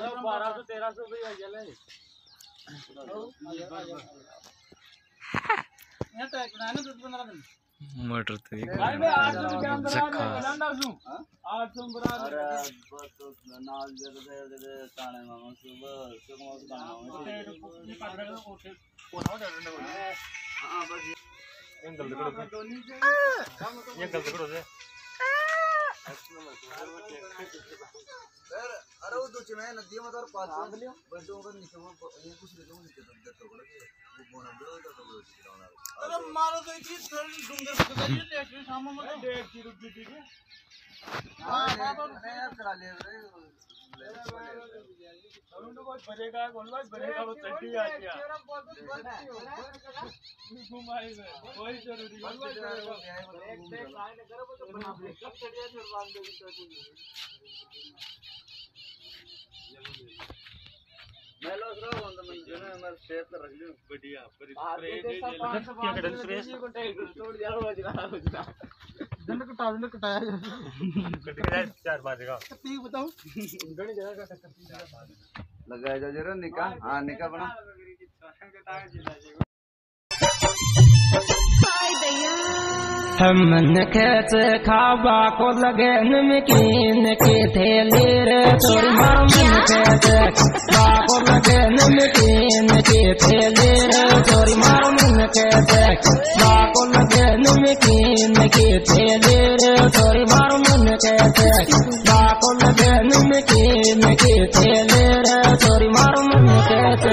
बारह सौ तेरह सौ रुपये चले मटर तो भाई मैं आठ वो दो नदी में तो पास बस तो कर नीचे वो ये कुछ ले लो नीचे तो देते हो वो बोना दो तो तो वो चिराना अरे मारो तो इतनी थोड़ी डूँगे बताइए लेके शाम में डेढ़ की रुपये ठीक है। हाँ नहीं यार चला ले रे अरुण तो कोई बरेगा कौन भाई वो चड्डी आ गया घुमाई में कोई ज़रूरी मैं लोग रो बंद में जो है मैं शेयर कर रख लूँ बढ़िया क्या कटल फ्रेश दंड कटा दंड कटाया चार बाजेगा ठीक बताओ। लगाया जा जरा निका हाँ निका बना। हम मन खेच खाबा को लगे नमकीन के थैले रे छोरी माँ मन खेच खाबा को लगे नमकीन के थैले रे छोरी माँ मन खेच खाबा को लगे नमकीन के थैले रे छोरी माँ मन खेच खाबा को लगे नमकीन के थैले रे छोरी माँ मन खेच